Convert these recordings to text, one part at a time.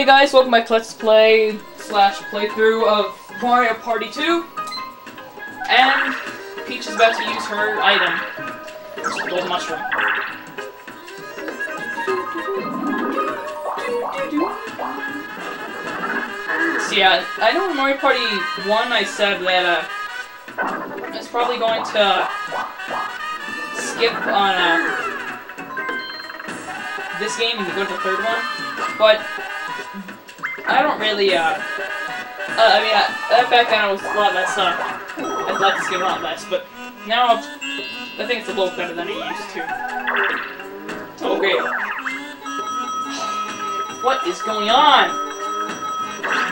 Hey guys, welcome back to Let's Play slash playthrough of Mario Party 2. And Peach is about to use her item, which is the gold mushroom. So yeah, I know in Mario Party 1 I said that uh, it's probably going to skip on uh, this game and go to the third one, but I don't really, uh, uh I mean, I, back then I was a lot less, uh, I liked this game a lot less, but now I think it's a little better than it used to. Okay. What is going on?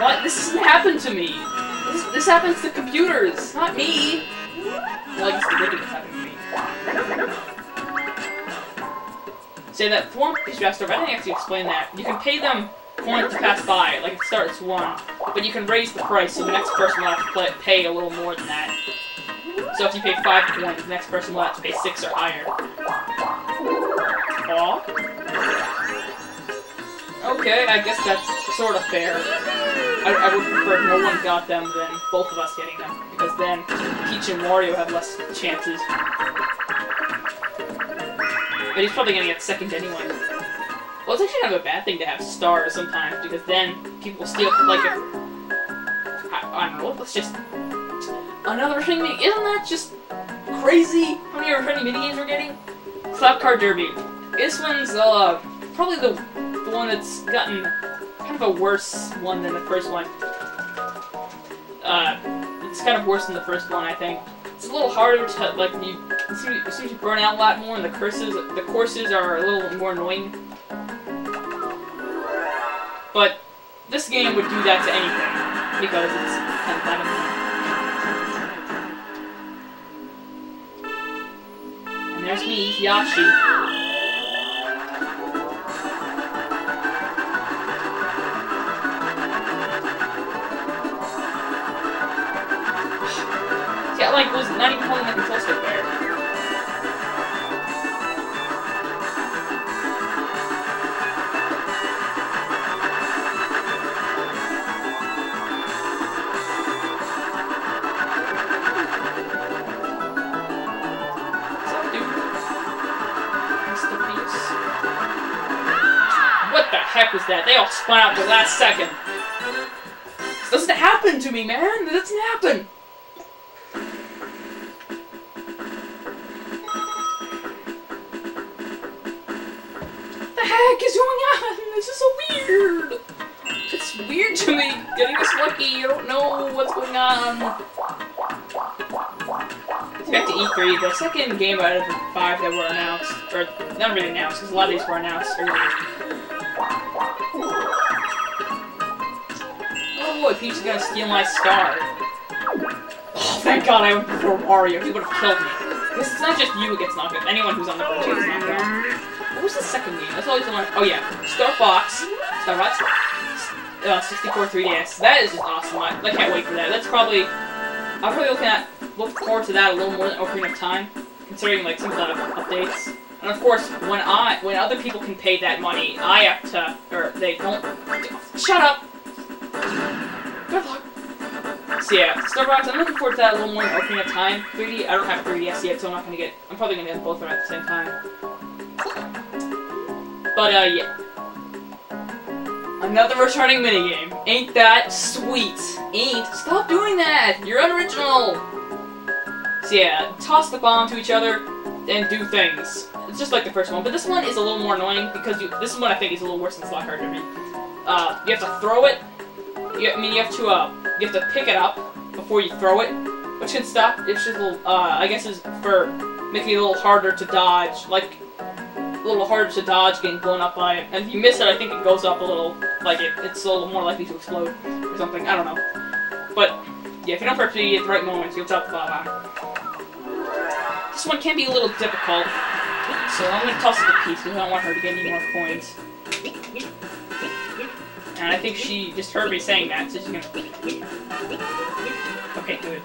What? This doesn't happen to me. This, this happens to computers, not me. Well, I guess the good things happen to me. Say that form Peach Master, I didn't actually explain that. You can pay them coins to pass by, like it starts one, but you can raise the price so the next person will have to play, pay a little more than that. So if you pay five coins, the next person will have to pay six or higher. Aw. Okay, I guess that's sort of fair. I, I would prefer if no one got them than both of us getting them, because then Peach and Wario have less chances. But he's probably gonna get second anyway. Well, it's actually kind of a bad thing to have stars sometimes, because then people steal, like, if, I, don't know, let's just, another thing, isn't that just crazy how many returning minigames we're getting? Slot Car Derby. This one's, uh, probably the, the one that's gotten kind of a worse one than the first one. Uh, it's kind of worse than the first one, I think. It's a little harder to, like, you, it seems, it seems to burn out a lot more, and the curses, the courses are a little more annoying. But this game would do that to anything, because it's kind of that And there's me, Yoshi. That? They all spun out the last second. This doesn't happen to me, man. This doesn't happen. What the heck is going on? This is so weird. It's weird to me. Getting this lucky. I don't know what's going on. Back to E3, the second game out of the five that were announced, or not really announced, because a lot of these were announced earlier. Oh Peach is gonna steal my star. Oh, thank god I went before Mario. He would have killed me. This is not just you who gets knocked out. Anyone who's on the bridge gets knocked out. What was the second game? That's always the one. Oh yeah, Star Fox. Star Fox. Uh, 64 3DS. That is just awesome. I, I can't wait for that. That's probably. I'm probably looking at look forward to that a little more than Ocarina of Time, considering like some of the updates. And of course, when I when other people can pay that money, I have to, or they don't. Shut up. Good luck. So yeah, Star Fox. I'm looking forward to that a little more than Ocarina of Time. 3D. I don't have 3DS yet, so I'm not gonna get. I'm probably gonna get both of them at the same time. But uh, yeah. Another returning minigame. Ain't that sweet? Ain't. Stop doing that! You're unoriginal! So yeah, toss the bomb to each other and do things. It's just like the first one, but this one is a little more annoying because you, this one I think is a little worse than Slot Car Derby. Uh, you have to throw it. You, I mean, you have to uh, you have to pick it up before you throw it, which can stop. It's just a little, uh, I guess is for making it a little harder to dodge, like a little harder to dodge getting blown up by it. And if you miss it, I think it goes up a little, like it, it's a little more likely to explode or something. I don't know. But yeah, if you don't perfectly at the right moments, you'll drop the bomb. This one can be a little difficult, so I'm gonna toss it to Peach because I don't want her to get any more coins. And I think she just heard me saying that, so she's gonna. Okay, good.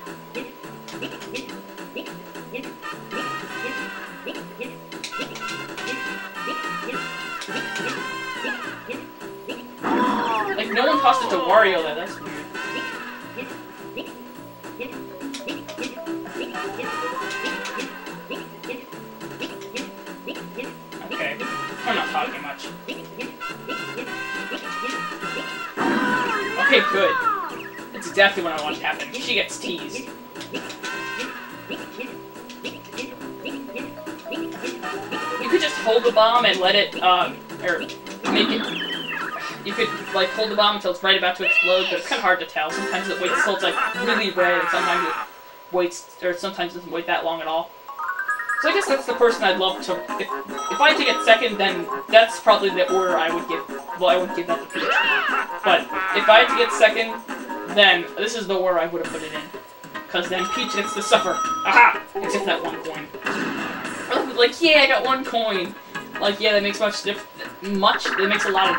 Like, no one tossed it to Wario there, that's exactly what I want to happen. She gets teased. You could just hold the bomb and let it, um, or make it you could like hold the bomb until it's right about to explode, but it's kind of hard to tell. Sometimes it waits until it's like really red, and sometimes it waits, or sometimes it doesn't wait that long at all. So I guess that's the person I'd love to. If, if I had to get second, then that's probably the order I would give. Well, I wouldn't give that to Peach. But if I had to get second, then this is the order I would have put it in. Because then Peach gets to suffer. Aha! Except that one coin. Like, yeah, I got one coin. Like, yeah, that makes much diff- much. It makes a lot of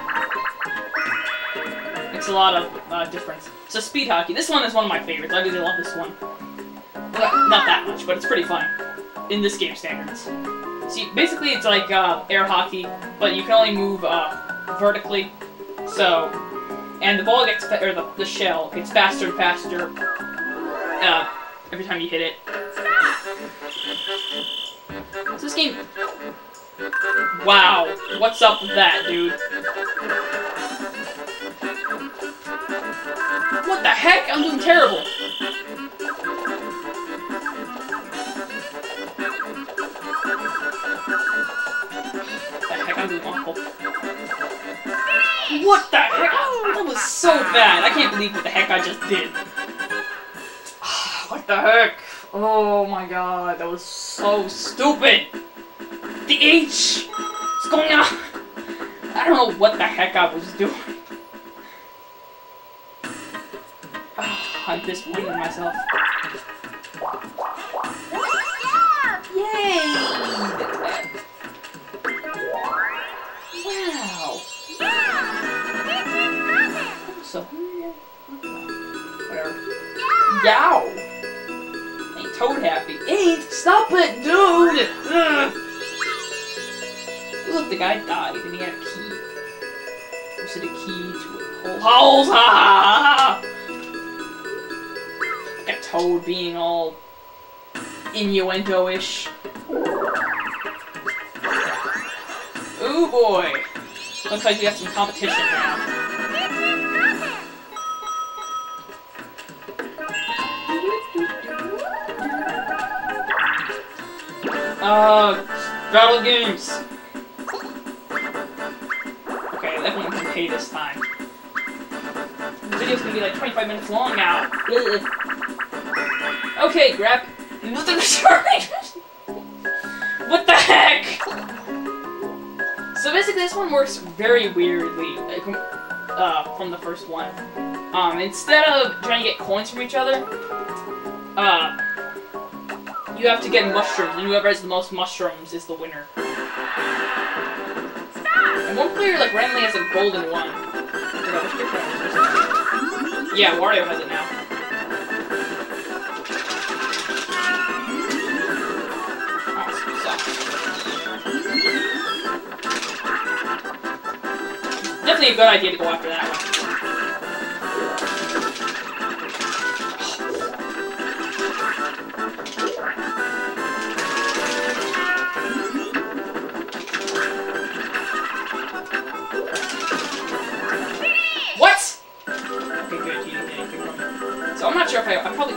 makes a lot of uh, difference. So speed hockey. This one is one of my favorites. I really love this one. Not that much, but it's pretty fun in this game standards. See, basically it's like uh, air hockey, but you can only move uh, vertically. So, and the ball gets or the, the shell gets faster and faster uh, every time you hit it. So this game. Wow, what's up with that, dude? What the heck? I'm doing terrible. The heck? I'm doing awful. What the heck? That was so bad. I can't believe what the heck I just did. what the heck? Oh my god, that was so stupid. The H! What's going on? I don't know what the heck I was doing. I'm disappointed in myself. Whatever. Yow! Ain't Toad happy. Ain't! Stop it, dude! Ugh. Look, the guy died and he had a key. Was it a key to a hole? Holes! Ha ha ha! a toad being all innuendo-ish. Ooh boy! Looks like we have some competition now. Uh, battle games! Okay, that one can pay this time. The video's gonna be like 25 minutes long now. Ugh. Okay, grab. What the heck? So basically, this one works very weirdly uh, from the first one. Um, instead of trying to get coins from each other, uh, you have to get mushrooms, and whoever has the most mushrooms is the winner. And one player like randomly has a golden one. Yeah, Wario has it now. Definitely a good idea to go after that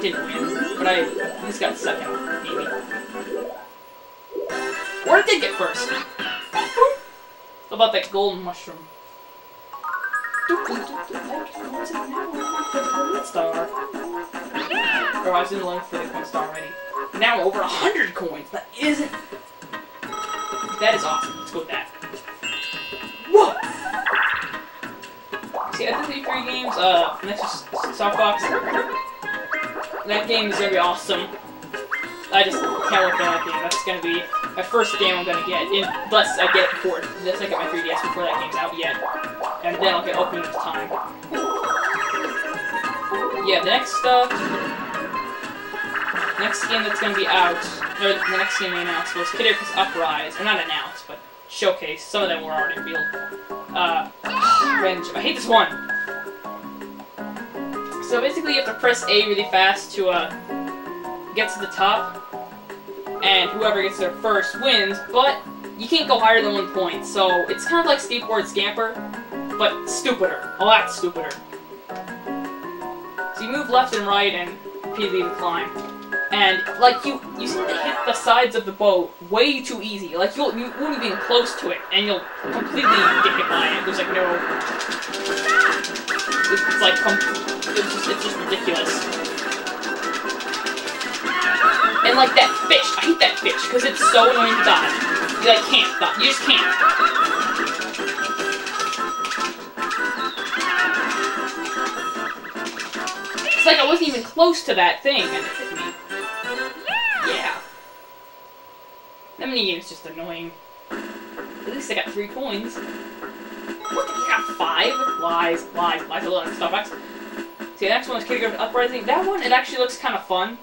Didn't win, but I at least got second, maybe. Or I did get first. How about that golden mushroom? Star. Oh, I was in the for the coin star already. Now over a hundred coins. That isn't. That is awesome. Let's go with that. Whoa! See, I did the three games. Uh, next is Star Fox. That game is gonna be awesome. I just can't wait for that game. That's gonna be my first game I'm gonna get, unless I get it before, unless I get my 3DS before that game's out yet. And then I'll get Ocarina of Time. Yeah, the next, uh, next game that's gonna be out, or the next game they announced was Kid Icarus Uprise, or not announced, but showcase. Some of them were already revealed. Uh, Revenge. I hate this one! So basically, you have to press A really fast to uh, get to the top, and whoever gets there first wins. But you can't go higher than one point, so it's kind of like skateboard scamper, but stupider, a lot stupider. So you move left and right and repeatedly climb. And like you, you seem to hit the sides of the boat way too easy. Like you'll, you won't even close to it, and you'll completely get hit by it. There's like no, it's like it's just, it's just ridiculous. And like that fish, I hate that fish because it's so annoying to dodge. You like can't dodge, you just can't. It's like I wasn't even close to that thing and it hit me. Yeah. That minigame is just annoying. At least I got three coins. What? You got five? Lies, lies, lies. I love Starbucks. See, the next one is Kid Icarus Uprising. That one, it actually looks kind of fun.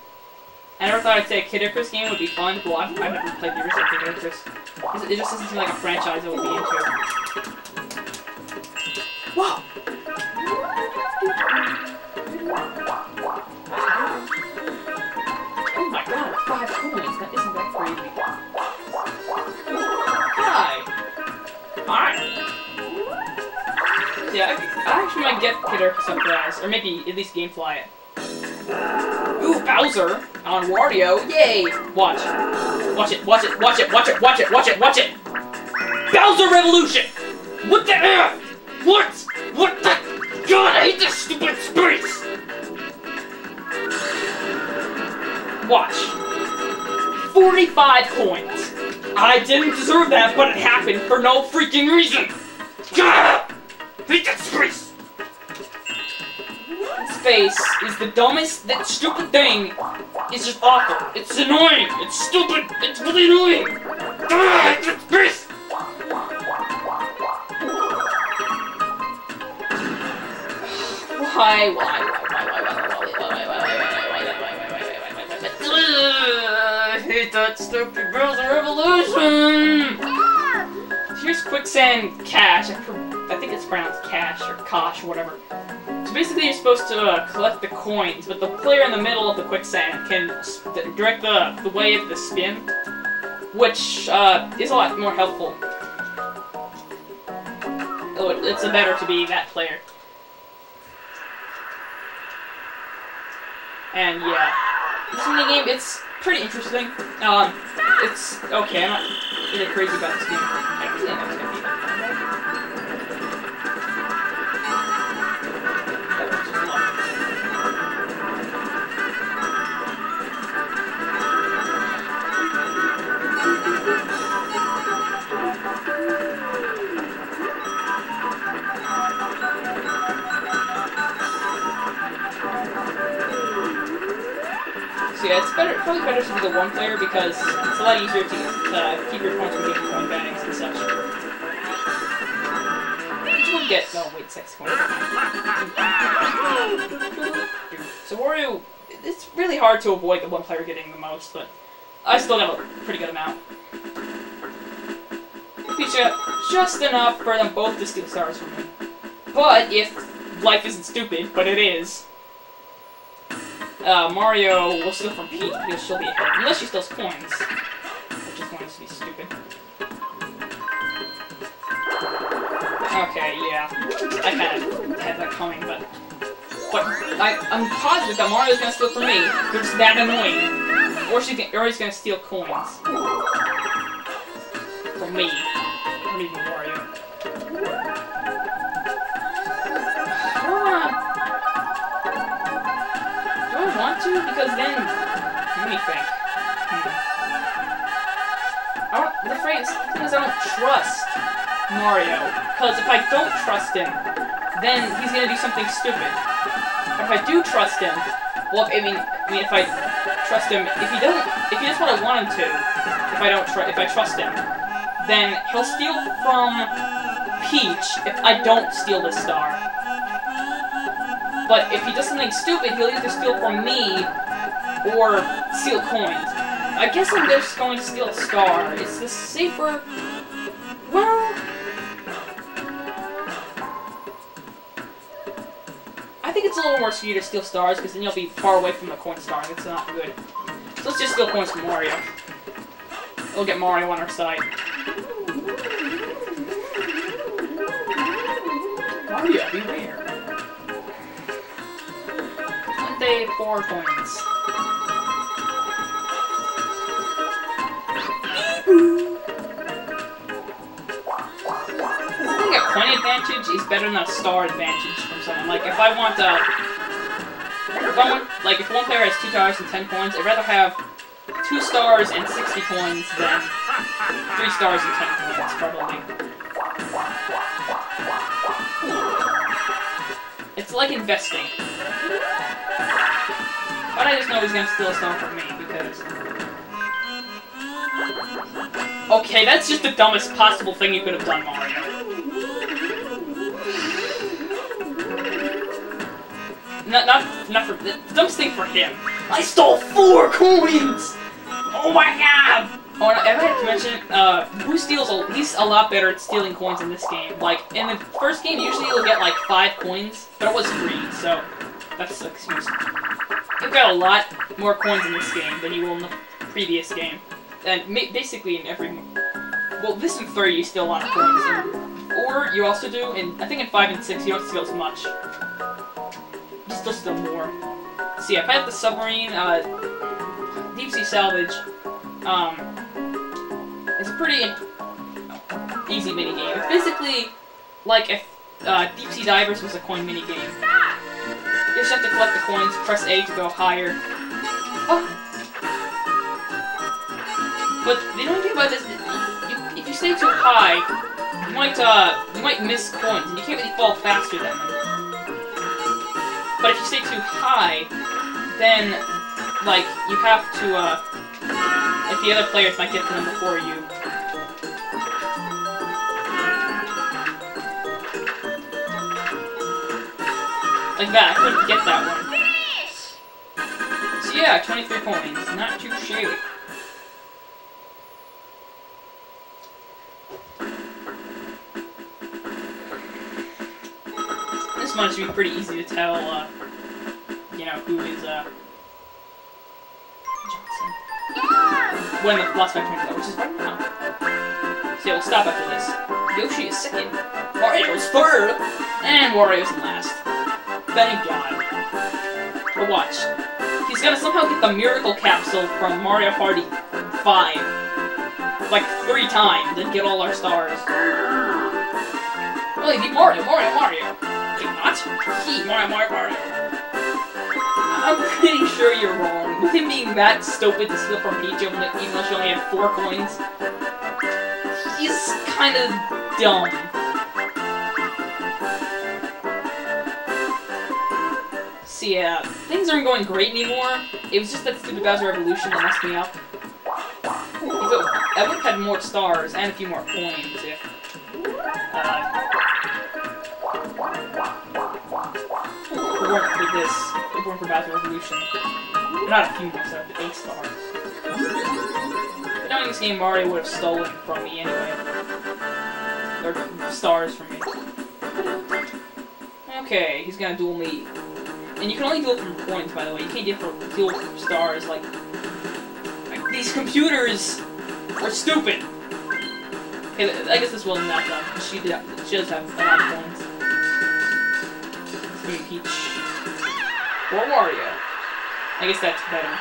I never thought I'd say a Kid Icarus game would be fun. Well, I've, I've never played the original Kid Icarus. It just doesn't seem like a franchise I would be into. Whoa! Oh my god, five coins. That isn't that crazy. Hi! Alright. Yeah, actually might get Kid Icarus Uprise, or maybe at least Gamefly it. Ooh, Bowser on Wario. Yay! Watch. Watch it, watch it, watch it, watch it, watch it, watch it, watch it! Bowser Revolution! What the F? What? What the? God, I hate this stupid space! Watch. 45 coins. I didn't deserve that, but it happened for no freaking reason! God! Hate that space! Space is the dumbest, that stupid thing. It's just awful. It's annoying. It's stupid. It's really annoying. Ah, it's space! Why, why, why, why, why, why, why, why, why, why, why, why, why, why, why, why, why, why, why, I hate that stupid Girls Revolution! Here's Quicksand Cash. I, think it's pronounced Cash or Kosh whatever. Basically, you're supposed to uh, collect the coins, but the player in the middle of the quicksand can direct the, the way of the spin, which uh, is a lot more helpful. Oh, it- it's better to be that player. And yeah, this mini game it's pretty interesting. Um, it's okay. I'm not really crazy about this game. Yeah, it's better, probably better to be the one player because it's a lot easier to, to keep your points from getting coin bannings and such. Which get? No, wait, six coins. So Wario, it's really hard to avoid the one player getting the most, but I still got a pretty good amount. Peach just enough for them both to steal stars from me. But if life isn't stupid, but it is, uh, Mario will steal from Peach because she'll be. Unless she steals coins. Which is going to be stupid. Okay, yeah. I kind of had that coming, but... But I, I'm positive that Mario's gonna steal from me. They're just that annoying. Or, she can, or he's gonna steal coins. From me. Or even Mario. Because then, let me think. Hmm. I don't, the thing is, I don't trust Mario. Because if I don't trust him, then he's gonna do something stupid. But If I do trust him, well, I mean, I mean, if I trust him, if he doesn't, if he does what I want him to, if I don't, tr- if I trust him, then he'll steal from Peach if I don't steal the star. But if he does something stupid, he'll either steal from me or steal coins. I guess I'm just going to steal a star. It's the safer. Well. I think it's a little more risky to steal stars, because then you'll be far away from the coin star, it's not good. So let's just steal coins from Mario. We'll get Mario on our side. Mario, beware. 24 coins. I think a coin advantage is better than a star advantage from someone. Like, if I want a... If I want, like, if one player has two stars and 10 coins, I'd rather have two stars and 60 coins than three stars and 10 coins, probably. It's like investing. But I just know he's gonna steal a star from me, because... Okay, that's just the dumbest possible thing you could have done, Mario. Not, not, not for... The dumbest thing for him. I stole four coins! Oh my god! Oh, and I have to mention, uh, Boo steals a, he's a lot better at stealing coins in this game. Like, in the first game, usually you'll get like five coins, but it was free, so that's an excuse. You've got a lot more coins in this game than you will in the previous game. And basically in every... Well, this and 3 you steal a lot of coins. And, or you also do, in I think in 5 and 6 you don't steal as much. You still steal more. So yeah, if I have the submarine, uh, Deep Sea Salvage, um, it's a pretty easy minigame. It's basically like if uh, Deep Sea Divers was a coin minigame. You just have to collect the coins, press A to go higher. Oh. But the only thing about this, you, if you stay too high, you might uh, you might miss coins, and you can't really fall faster than them. But if you stay too high, then like you have to uh, like the other players might get to them before you. Like that, I couldn't get that one. So yeah, 23 coins, not too shabby. This one should be pretty easy to tell, uh, you know, who is, uh, Johnson. When the last fight turns out, which is right now. So yeah, we'll stop after this. Yoshi is second, Mario's third, and Wario's last. Thank God. But watch. He's gonna somehow get the Miracle Capsule from Mario Party 5. Like, three times, and get all our stars. Well, he Mario, Mario, Mario. Did not? He, Mario, Mario, Mario. I'm pretty sure you're wrong. With him being that stupid to steal from Peach, even though she only had four coins, he's kind of dumb. So yeah, things aren't going great anymore. It was just that stupid Bowser Revolution that messed me up. Have had more stars and a few more coins if... Uh, it weren't for this, it weren't for Bowser Revolution. Not a few more stars, but eight stars. But knowing this game, Mario would have stolen from me anyway. Or stars from me. Okay, he's gonna duel me and you can only duel from points, by the way. You can't duel from, duel from stars. Like, like, these computers are stupid. Okay, I guess this wasn't that dumb. She. She does have a lot of points. It's Peach or Wario. I guess that's better.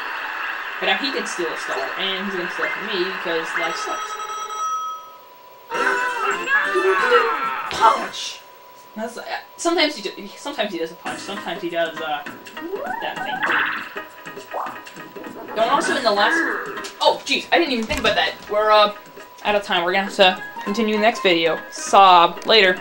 But now he can steal a star, and he's gonna steal from me because life sucks. Punch. That's, uh, sometimes he do, sometimes he does a punch. Sometimes he does uh, that thing. And also in the last. Oh, jeez, I didn't even think about that. We're uh out of time. We're gonna have to continue the next video. Sob later.